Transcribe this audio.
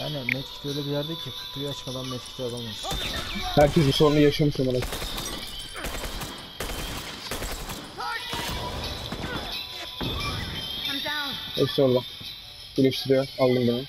Yani medkit öyle bir yerde ki kutuyu açmadan medkit alamıyorsun. Herkes bu sorunu yaşamış amına. I'm down. Hepsi orada. Birleştiriyor. Aldım bunu.